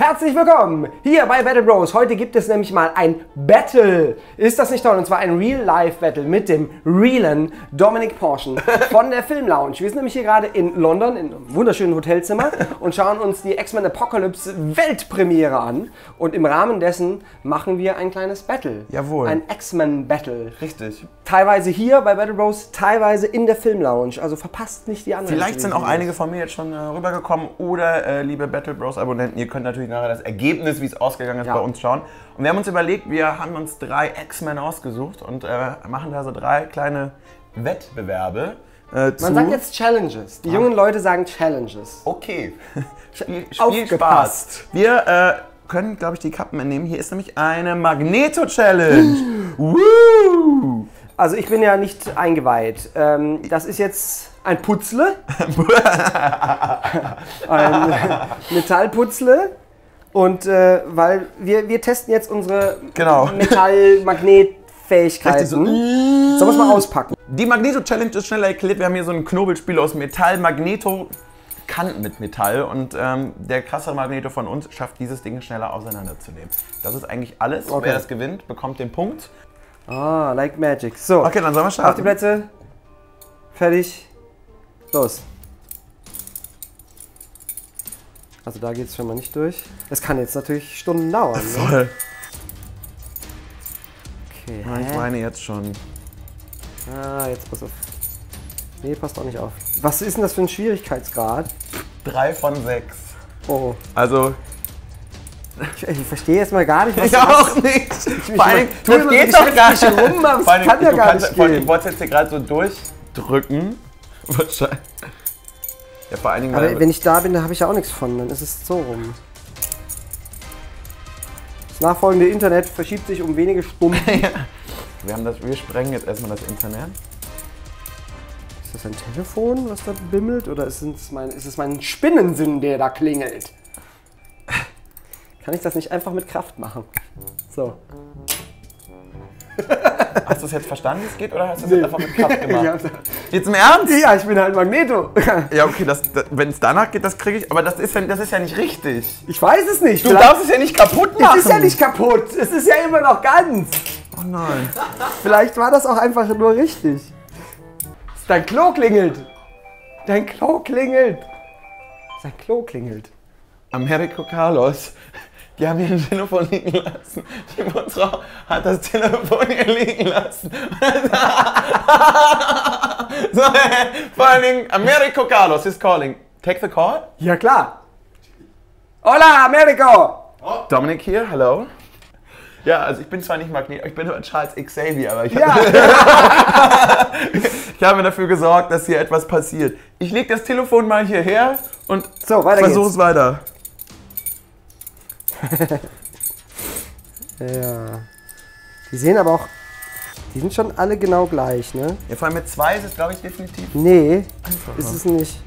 Herzlich willkommen hier bei Battle Bros. Heute gibt es nämlich mal ein Battle. Ist das nicht toll? Und zwar ein Real-Life-Battle mit dem realen Dominic Porschen von der Film Lounge. Wir sind nämlich hier gerade in London in einem wunderschönen Hotelzimmer und schauen uns die X-Men Apocalypse Weltpremiere an. Und im Rahmen dessen machen wir ein kleines Battle. Jawohl. Ein X-Men Battle. Richtig. Teilweise hier bei Battle Bros, teilweise in der Film Lounge. Also verpasst nicht die anderen. Vielleicht sind auch einige von mir jetzt schon äh, rübergekommen oder äh, liebe Battle Bros Abonnenten, ihr könnt natürlich nachher das Ergebnis, wie es ausgegangen ist, Ja. bei uns schauen. Und wir haben uns überlegt, wir haben uns drei X-Men ausgesucht und äh, machen da so drei kleine Wettbewerbe. Äh. Man sagt jetzt Challenges. Die jungen Leute sagen Challenges. Okay. Spiel, Spiel. Spaß. Wir äh, können, glaube ich, die Kappen entnehmen. Hier ist nämlich eine Magneto-Challenge. Woo! Also ich bin ja nicht eingeweiht. Ähm, das ist jetzt ein Putzle. ein Metallputzle. Und äh, weil wir, wir testen jetzt unsere Genau. Metall-Magnetfähigkeiten. So. Sollen wir es mal auspacken? Die Magneto-Challenge ist schneller erklärt. Wir haben hier so ein Knobelspiel aus Metall. Magneto kann mit Metall und ähm, der krasse Magneto von uns schafft dieses Ding schneller auseinanderzunehmen. Das ist eigentlich alles. Okay. Wer das gewinnt, bekommt den Punkt. Ah, like magic. So, Okay, dann sollen wir auf die starten. Plätze. Fertig. Los. Also da geht es schon mal nicht durch. Es kann jetzt natürlich Stunden dauern. Ne? Voll. Okay. Ich hä? meine jetzt schon. Ah, jetzt pass auf. Nee, passt auch nicht auf. Was ist denn das für ein Schwierigkeitsgrad? Drei von sechs. Oh, Also, ich, ich verstehe jetzt mal gar nicht, was ich du auch hast. nicht. mich Vor allem, tu das geht doch gar nicht. rum, aber es kann ja du gar kannst, nicht gehen. Du wolltest jetzt hier gerade so durchdrücken. Wahrscheinlich. Ja, vor allen Dingen, Aber wenn ich da bin, da habe ich ja auch nichts von. Dann ist es so rum. Das nachfolgende Internet verschiebt sich um wenige Stunden. wir, haben das, wir sprengen jetzt erstmal das Internet. Ist das ein Telefon, was da bimmelt? Oder ist es mein, ist es mein Spinnensinn, der da klingelt? Kann ich das nicht einfach mit Kraft machen? So. Hast du es jetzt verstanden, wie es geht, oder hast du es jetzt einfach mit Kraft gemacht? Jetzt im Ernst? ja, ich bin halt Magneto. Ja, okay, wenn es danach geht, das kriege ich. Aber das ist, ja, das ist ja nicht richtig. Ich weiß es nicht. Du darfst es ja nicht kaputt machen. Es ist ja nicht kaputt. Es ist ja immer noch ganz. Oh nein. Vielleicht war das auch einfach nur richtig. Dein Klo klingelt. Dein Klo klingelt. Sein Klo klingelt. Americo Carlos. Die haben hier ein Telefon liegen lassen. Die Putzfrau hat das Telefon hier liegen lassen. so, vor allen Dingen, Americo Carlos is calling. Take the call. Ja, klar. Hola, Americo. Dominik hier, hallo. Ja, also ich bin zwar nicht Magnet, ich bin nur Charles Xavier, aber ich, Ja. ich habe dafür gesorgt, dass hier etwas passiert. Ich lege das Telefon mal hierher und So, versuche es weiter. Ja. Die sehen aber auch. Die sind schon alle genau gleich, ne? Ja, vor allem mit zwei ist es, glaube ich, definitiv. Nee, ist es nicht.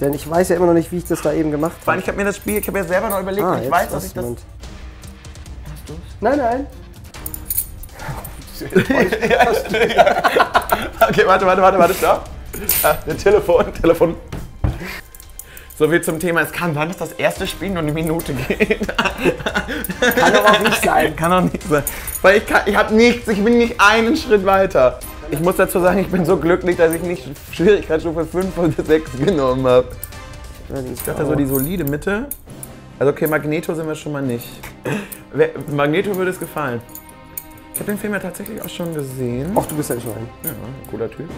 Denn ich weiß ja immer noch nicht, wie ich das da eben gemacht Vor allem, habe. ich habe mir das Spiel, ich habe ja selber noch überlegt Ah, und ich weiß, dass ich das. jemand. Nein, nein. Okay, warte, warte, warte, warte, stopp. Ah, der Telefon, Telefon. So viel zum Thema, es kann sein, dass das erste Spiel nur eine Minute geht. Kann aber auch nicht sein. Kann auch nicht sein. Weil ich, kann- ich habe nichts, ich bin nicht einen Schritt weiter. Ich muss dazu sagen, ich bin so glücklich, dass ich nicht Schwierigkeitsstufe 5 oder 6 genommen habe. Ich dachte so die solide Mitte. Also okay, Magneto sind wir schon mal nicht. Magneto würde es gefallen. Ich habe den Film ja tatsächlich auch schon gesehen. Och, du bist ja nicht mein. Ja, cooler Typ.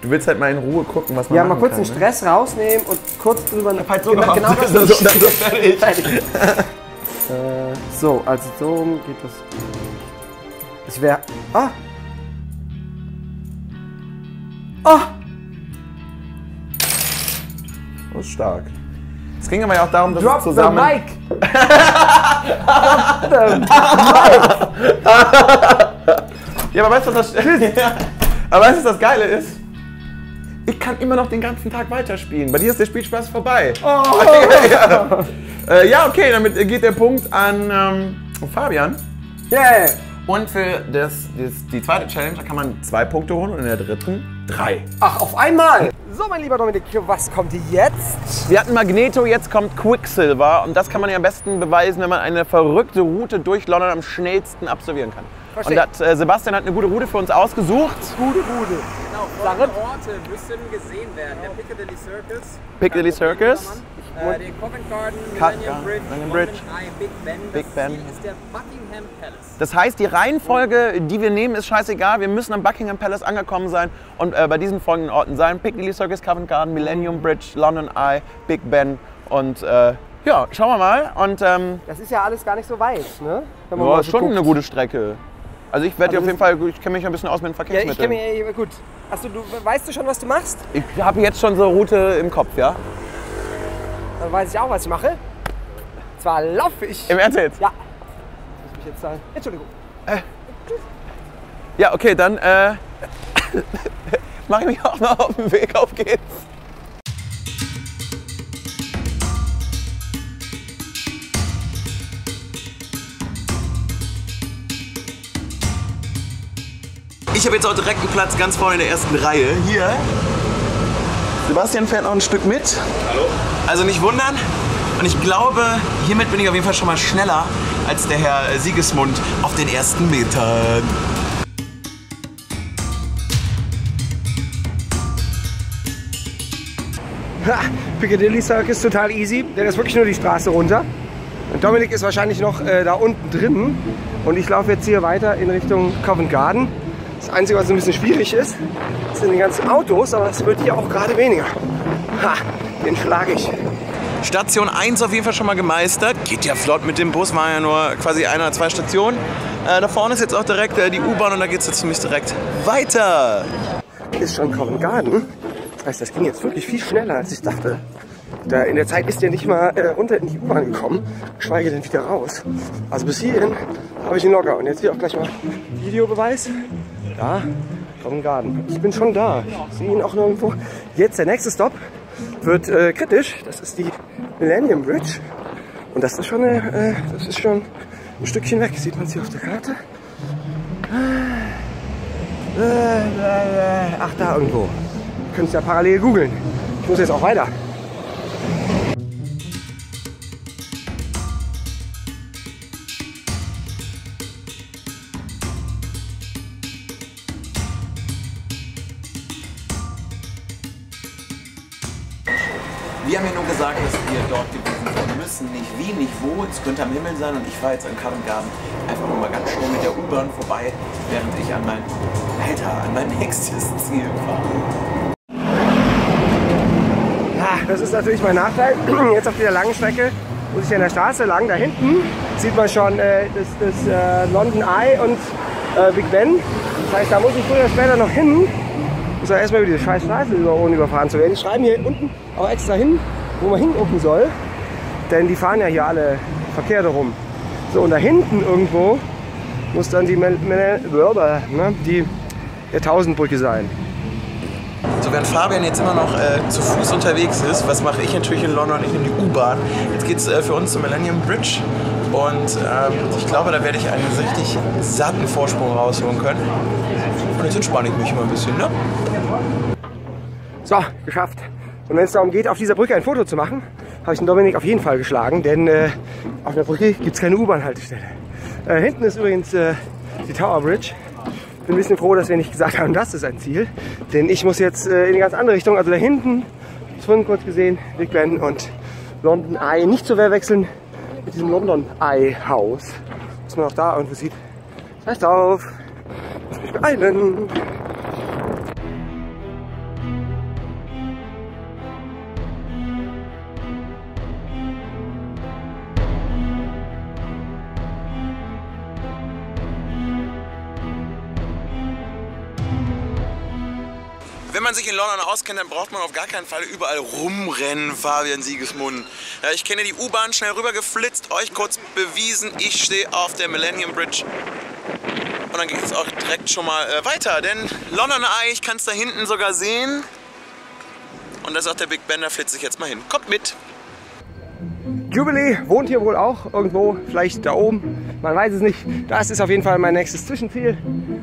Du willst halt mal in Ruhe gucken, was man Ja, mal kurz kann, den Stress rausnehmen und kurz drüber. Ne? Halt so genau, genau das. so, so, so, so, fertig. Äh, so, also so rum geht das. Es wäre. Ah! Ah! Oh, stark. Es ging aber ja auch darum, dass Drop es the zusammen... mic! Ja, aber weißt du, was das... aber weißt du, was das Geile ist? Ich kann immer noch den ganzen Tag weiterspielen. Bei dir ist der Spielspaß vorbei. Oh. ja. Äh, ja, okay, damit geht der Punkt an ähm, Fabian. Yeah! Und für das, das, die zweite Challenge, da kann man zwei Punkte holen und in der dritten 3. Ach, auf einmal! So, mein lieber Dominik, was kommt jetzt? Wir hatten Magneto, jetzt kommt Quicksilver und das kann man ja am besten beweisen, wenn man eine verrückte Route durch London am schnellsten absolvieren kann. Verstehe. Und das, äh, Sebastian hat eine gute Route für uns ausgesucht. Gute Bude. Genau, folgende Orte müssen gesehen werden. Der Piccadilly Circus, Piccadilly Circus, äh, der Covent Garden, Millennium Bridge, Millennium London Bridge, Eye, Big Ben. Big das Ben. Ziel ist der Buckingham Palace. Das heißt, die Reihenfolge, die wir nehmen, ist scheißegal. Wir müssen am Buckingham Palace angekommen sein und äh, bei diesen folgenden Orten sein. Piccadilly Circus, Covent Garden, Millennium Bridge, London Eye, Big Ben und äh, ja, schauen wir mal. Und ähm, Das ist ja alles gar nicht so weit, ne? Wenn man ja, mal ist so schon guckt. eine gute Strecke. Also ich werde auf jeden Fall, ich kenne mich ein bisschen aus mit den Ja, ich kenne Verkehrsmitteln. mich, gut. Achso, du weißt du schon, was du machst? Ich habe jetzt schon so eine Route im Kopf, ja? Dann weiß ich auch, was ich mache. Zwar laufe ich. Im Ernst jetzt? Ja. Muss mich jetzt sagen. Entschuldigung. Ja, okay, dann äh, mache ich mich auch mal auf den Weg. Auf geht's. Habe jetzt auch direkt einen Platz ganz vorne in der ersten Reihe. Hier. Sebastian fährt noch ein Stück mit. Hallo. Also nicht wundern. Und ich glaube, hiermit bin ich auf jeden Fall schon mal schneller als der Herr Siegesmund auf den ersten Metern. Ha, Piccadilly Circus total easy. Der ist wirklich nur die Straße runter. Und Dominik ist wahrscheinlich noch äh, da unten drin. Und ich laufe jetzt hier weiter in Richtung Covent Garden. Das Einzige, was ein bisschen schwierig ist, sind die ganzen Autos, aber es wird hier auch gerade weniger. Ha, den schlage ich. Station 1 auf jeden Fall schon mal gemeistert. Geht ja flott mit dem Bus, war ja nur quasi eine oder zwei Stationen. Äh, da vorne ist jetzt auch direkt äh, die U-Bahn und da geht es jetzt für mich direkt weiter. Ist schon Covent Garden. Das heißt, das ging jetzt wirklich viel schneller, als ich dachte. Da in der Zeit ist der nicht mal äh, runter in die U-Bahn gekommen, geschweige denn wieder raus. Also bis hierhin habe ich ihn locker. Und jetzt hier auch gleich mal Videobeweis. Da, Covent Garden. Ich bin schon da. Ich sehe ihn auch nirgendwo. Jetzt der nächste Stop wird äh, kritisch. Das ist die Millennium Bridge. Und das ist schon, äh, das ist schon ein Stückchen weg. Sieht man es hier auf der Karte? Äh, äh, äh, Ach, da irgendwo. Könnt ihr ja parallel googeln. Ich muss jetzt auch weiter. Wir haben ja nur gesagt, dass wir dort gewesen sein müssen. Nicht wie, nicht wo. Es könnte am Himmel sein. Und ich fahre jetzt an Covent Garden einfach nur mal ganz schnell mit der U-Bahn vorbei, während ich an mein, Alter, an mein nächstes Ziel fahre. Das ist natürlich mein Nachteil. Jetzt auf dieser langen Strecke muss ich an der Straße lang. Da hinten sieht man schon äh, das, das äh, London Eye und äh, Big Ben. Das heißt, da muss ich früher oder später noch hin. Muss ja erstmal über diese scheiß Straße über, ohne überfahren zu werden. Die schreiben hier unten auch extra hin, wo man hingucken soll. Denn die fahren ja hier alle verkehrt rum. So, und da hinten irgendwo muss dann die, Mel Mel ne, die Jahrtausendbrücke sein. So, während Fabian jetzt immer noch äh, zu Fuß unterwegs ist, was mache ich natürlich in London? Ich nehme die U-Bahn. Jetzt geht es äh, für uns zum Millennium Bridge. Und ähm, ich glaube, da werde ich einen richtig satten Vorsprung rausholen können. Und jetzt entspanne ich mich mal ein bisschen, ne? So, geschafft. Und wenn es darum geht, auf dieser Brücke ein Foto zu machen, habe ich den Dominik auf jeden Fall geschlagen, denn äh, auf der Brücke gibt es keine U-Bahn-Haltestelle. Äh, hinten ist übrigens äh, die Tower Bridge. Bin ein bisschen froh, dass wir nicht gesagt haben, das ist ein Ziel, denn ich muss jetzt äh, in eine ganz andere Richtung. Also da hinten, das vorhin kurz gesehen, Big Ben und London Eye nicht zu verwechseln mit diesem London Eye Haus, was man auch da irgendwo sieht. Scheiß drauf, muss mich beeilen. Wenn man sich in London auskennt, dann braucht man auf gar keinen Fall überall rumrennen, Fabian Siegesmund. Ja, ich kenne die U-Bahn schnell rübergeflitzt, euch kurz bewiesen, ich stehe auf der Millennium Bridge. Und dann geht es auch direkt schon mal äh, weiter, denn London Eye, ich kann es da hinten sogar sehen. Und da ist auch der Big Ben, da flitze ich jetzt mal hin. Kommt mit! Jubilee wohnt hier wohl auch irgendwo, vielleicht da oben, man weiß es nicht. Das ist auf jeden Fall mein nächstes Zwischenziel,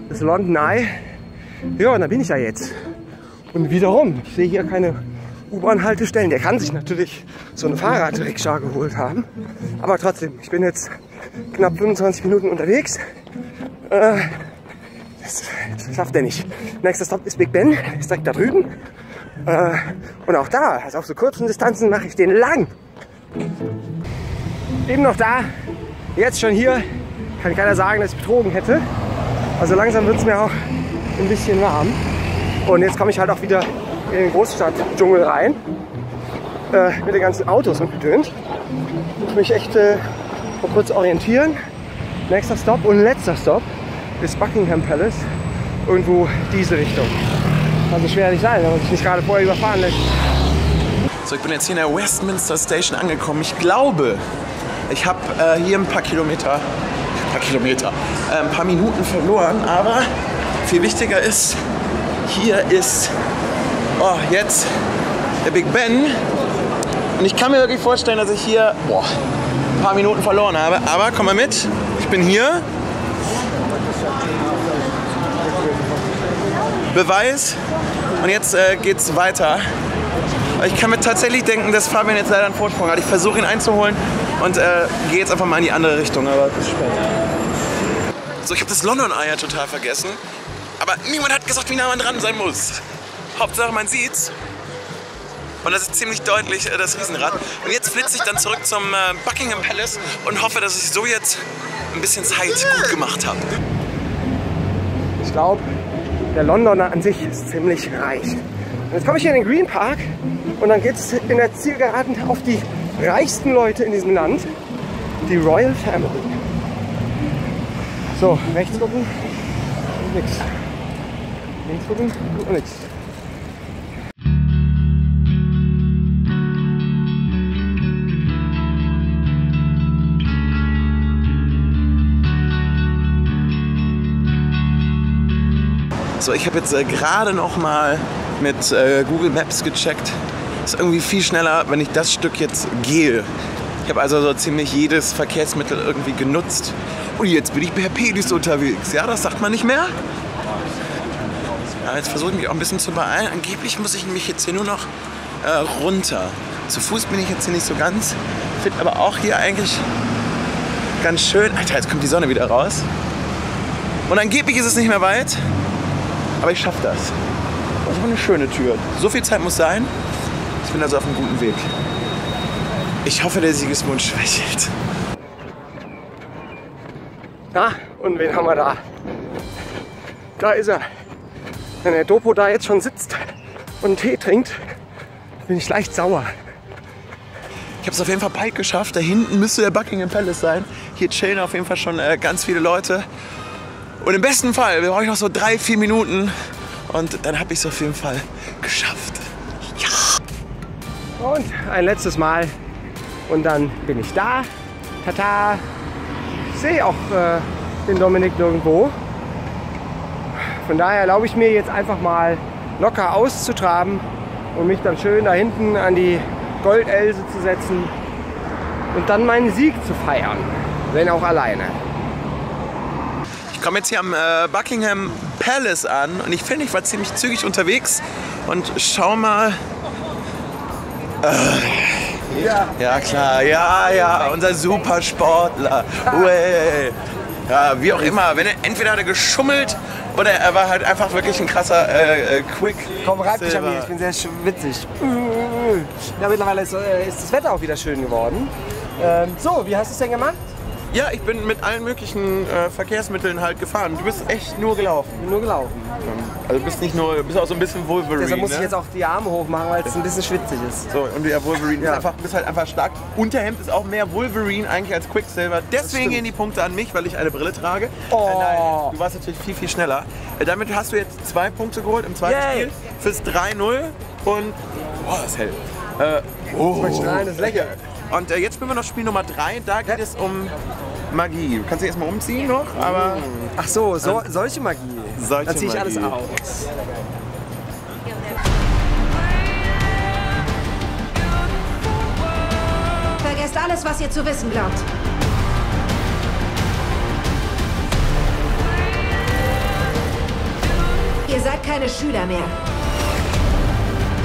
das London Eye. Ja, und da bin ich ja jetzt. Und wiederum, ich sehe hier keine U-Bahn-Haltestellen. Der kann sich natürlich so eine Fahrradrikscha geholt haben. Aber trotzdem, ich bin jetzt knapp 25 Minuten unterwegs. Äh, das, schafft er nicht. Nächster Stop ist Big Ben, ist direkt da drüben. Äh, und auch da, also auf so kurzen Distanzen mache ich den lang. Eben noch da, jetzt schon hier, kann keiner sagen, dass ich betrogen hätte. Also langsam wird es mir auch ein bisschen warm. Und jetzt komme ich halt auch wieder in den Großstadtdschungel rein. Äh, mit den ganzen Autos und gedönt. Ich mich echt äh, mal kurz orientieren. Nächster Stop und letzter Stop ist Buckingham Palace. Irgendwo diese Richtung. Also schwer nicht sein, wenn man sich nicht gerade vorher überfahren lässt. So, ich bin jetzt hier in der Westminster Station angekommen. Ich glaube, ich habe äh, hier ein paar Kilometer, ein paar Kilometer, äh, ein paar Minuten verloren. Aber viel wichtiger ist, hier ist oh, jetzt der Big Ben. Und ich kann mir wirklich vorstellen, dass ich hier boah, ein paar Minuten verloren habe. Aber komm mal mit, ich bin hier. Beweis. Und jetzt äh, geht's weiter. Ich kann mir tatsächlich denken, dass Fabian jetzt leider einen Vorsprung hat. Ich versuche ihn einzuholen und äh, gehe jetzt einfach mal in die andere Richtung, aber bis später. So, ich habe das London-Ei ja total vergessen. Aber niemand hat gesagt, wie nah man dran sein muss. Hauptsache, man sieht's. Und das ist ziemlich deutlich äh, das Riesenrad. Und jetzt flitze ich dann zurück zum äh, Buckingham Palace und hoffe, dass ich so jetzt ein bisschen Zeit gut gemacht habe. Ich glaube, der Londoner an sich ist ziemlich reich. Und jetzt komme ich hier in den Green Park und dann geht es in der Zielgeraden auf die reichsten Leute in diesem Land, die Royal Family. So, rechts gucken nix. Links gucken nix. So, ich habe jetzt äh, gerade noch mal mit äh, Google Maps gecheckt. Ist irgendwie viel schneller, wenn ich das Stück jetzt gehe. Ich habe also so ziemlich jedes Verkehrsmittel irgendwie genutzt. Und jetzt bin ich per Pedis unterwegs. Ja, das sagt man nicht mehr. Jetzt versuche ich mich auch ein bisschen zu beeilen. Angeblich muss ich nämlich jetzt hier nur noch äh, runter. Zu Fuß bin ich jetzt hier nicht so ganz fit, aber auch hier eigentlich ganz schön. Alter, jetzt kommt die Sonne wieder raus. Und angeblich ist es nicht mehr weit. Aber ich schaffe das. Das ist eine schöne Tür. So viel Zeit muss sein. Ich bin also auf einem guten Weg. Ich hoffe, der Siegesmund schwächelt. Na, und wen haben wir da? Da ist er. Wenn der Dopo da jetzt schon sitzt und einen Tee trinkt, bin ich leicht sauer. Ich habe es auf jeden Fall bald geschafft. Da hinten müsste der Buckingham Palace sein. Hier chillen auf jeden Fall schon äh, ganz viele Leute. Und im besten Fall brauche ich noch so drei, vier Minuten. Und dann habe ich es auf jeden Fall geschafft. Und ein letztes Mal. Und dann bin ich da. Tata. Ich sehe auch äh, den Dominik nirgendwo. Von daher erlaube ich mir jetzt einfach mal locker auszutraben und mich dann schön da hinten an die Goldelse zu setzen und dann meinen Sieg zu feiern. Wenn auch alleine. Ich komme jetzt hier am äh, Buckingham Palace an und ich finde, ich war ziemlich zügig unterwegs und schau mal. Äh, Ja. ja klar, ja, ja, unser Supersportler. Uäh. Ja, wie auch immer. Wenn er, entweder hat er geschummelt oder er war halt einfach wirklich ein krasser äh, äh, Quick. Komm, reib dich an mir, ich bin sehr schwitzig. Ja, mittlerweile ist, äh, ist das Wetter auch wieder schön geworden. Ähm, so, wie hast du es denn gemacht? Ja, ich bin mit allen möglichen äh, Verkehrsmitteln halt gefahren. Du bist echt nur gelaufen. Bin nur gelaufen. Also du bist nicht nur, du bist auch so ein bisschen Wolverine. Deshalb muss ich ne? jetzt auch die Arme hochmachen, weil es ein bisschen schwitzig ist. So, und der Wolverine Ja. ist einfach, bist halt einfach stark. Unterhemd ist auch mehr Wolverine eigentlich als Quicksilver. Deswegen gehen die Punkte an mich, weil ich eine Brille trage. Oh. Äh, nein, du warst natürlich viel, viel schneller. Äh, damit hast du jetzt zwei Punkte geholt im zweiten Yay. Spiel fürs 3-0. Und, boah, das ist hell. Äh, oh. Das ist lecker. Und äh, jetzt spielen wir noch Spiel Nummer 3. Da geht es um Magie. Du kannst dich erstmal umziehen noch, aber Ach so, so solche Magie. Solche Dann zieh ich alles aus. Vergesst alles, was ihr zu wissen glaubt. Ihr seid keine Schüler mehr.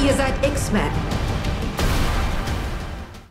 Ihr seid X-Men.